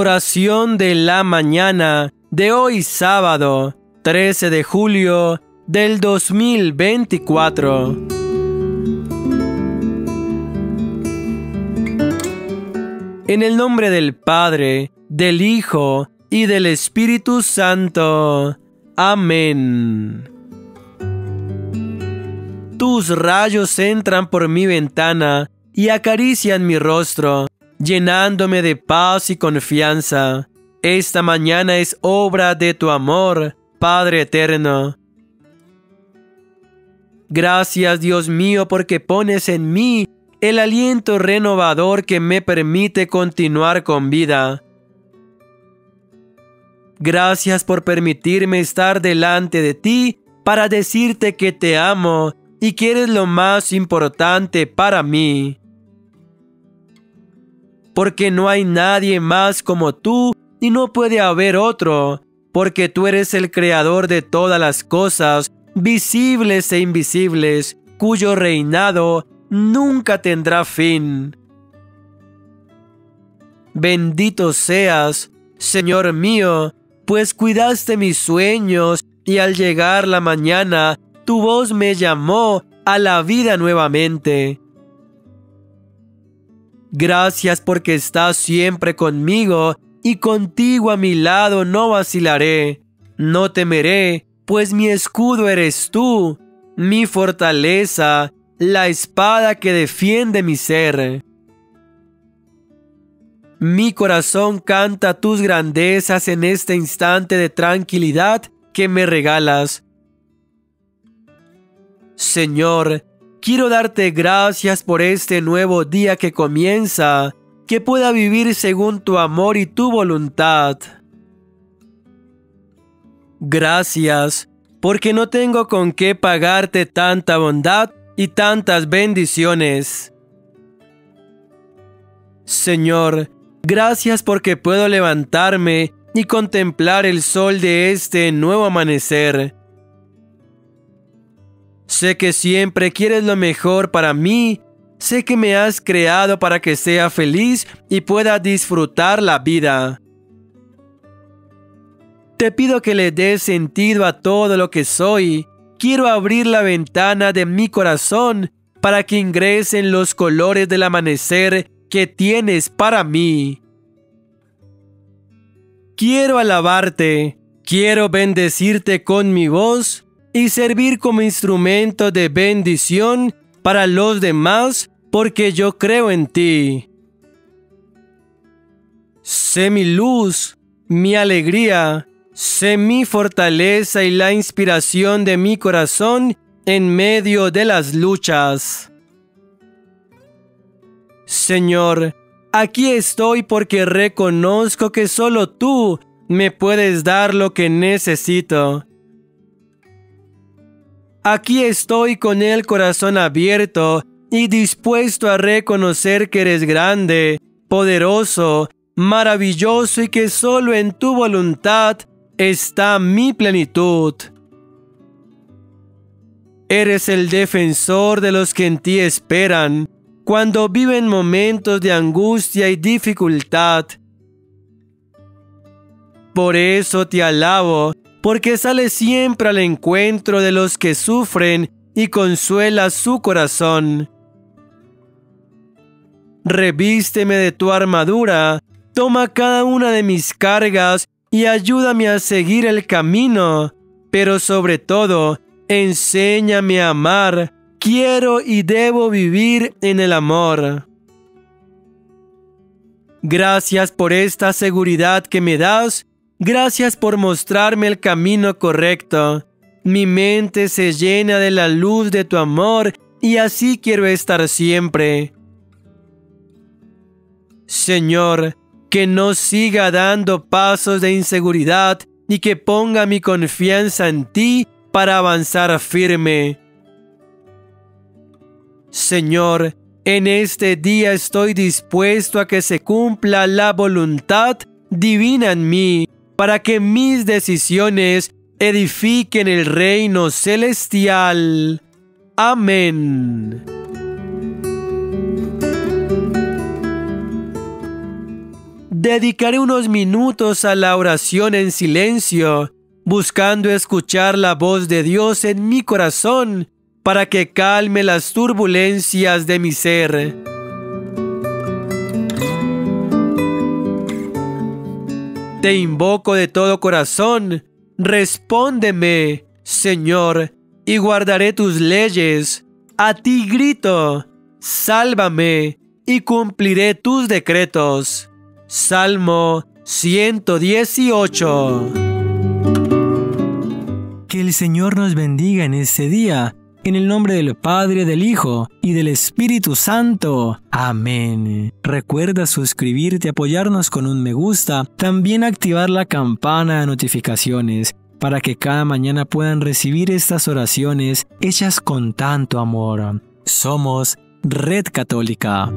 Oración de la mañana de hoy sábado, 13 de julio del 2024. En el nombre del Padre, del Hijo y del Espíritu Santo. Amén. Tus rayos entran por mi ventana y acarician mi rostro, llenándome de paz y confianza. Esta mañana es obra de tu amor, Padre eterno. Gracias Dios mío porque pones en mí el aliento renovador que me permite continuar con vida. Gracias por permitirme estar delante de ti para decirte que te amo y que eres lo más importante para mí. Porque no hay nadie más como tú y no puede haber otro, porque tú eres el creador de todas las cosas, visibles e invisibles, cuyo reinado nunca tendrá fin. Bendito seas, Señor mío, pues cuidaste mis sueños y al llegar la mañana tu voz me llamó a la vida nuevamente. Gracias porque estás siempre conmigo y contigo a mi lado no vacilaré. No temeré, pues mi escudo eres tú, mi fortaleza, la espada que defiende mi ser. Mi corazón canta tus grandezas en este instante de tranquilidad que me regalas. Señor, quiero darte gracias por este nuevo día que comienza, que pueda vivir según tu amor y tu voluntad. Gracias, porque no tengo con qué pagarte tanta bondad y tantas bendiciones. Señor, Gracias porque puedo levantarme y contemplar el sol de este nuevo amanecer. Sé que siempre quieres lo mejor para mí. Sé que me has creado para que sea feliz y pueda disfrutar la vida. Te pido que le des sentido a todo lo que soy. Quiero abrir la ventana de mi corazón para que ingresen los colores del amanecer que tienes para mí. Quiero alabarte, quiero bendecirte con mi voz y servir como instrumento de bendición para los demás porque yo creo en ti. Sé mi luz, mi alegría, sé mi fortaleza y la inspiración de mi corazón en medio de las luchas. Señor, aquí estoy porque reconozco que solo tú me puedes dar lo que necesito. Aquí estoy con el corazón abierto y dispuesto a reconocer que eres grande, poderoso, maravilloso y que solo en tu voluntad está mi plenitud. Eres el defensor de los que en ti esperan cuando viven momentos de angustia y dificultad. Por eso te alabo, porque sales siempre al encuentro de los que sufren y consuela su corazón. Revísteme de tu armadura, toma cada una de mis cargas y ayúdame a seguir el camino, pero sobre todo, enséñame a amar quiero y debo vivir en el amor. Gracias por esta seguridad que me das. Gracias por mostrarme el camino correcto. Mi mente se llena de la luz de tu amor y así quiero estar siempre. Señor, que no siga dando pasos de inseguridad y que ponga mi confianza en ti para avanzar firme. Señor, en este día estoy dispuesto a que se cumpla la voluntad divina en mí, para que mis decisiones edifiquen el reino celestial. Amén. dedicaré unos minutos a la oración en silencio, buscando escuchar la voz de Dios en mi corazón para que calme las turbulencias de mi ser. Te invoco de todo corazón, respóndeme, Señor, y guardaré tus leyes. A ti grito, sálvame, y cumpliré tus decretos. Salmo 118. Que el Señor nos bendiga en este día. En el nombre del Padre, del Hijo y del Espíritu Santo. Amén. Recuerda suscribirte, apoyarnos con un me gusta, también activar la campana de notificaciones para que cada mañana puedan recibir estas oraciones hechas con tanto amor. Somos Red Católica.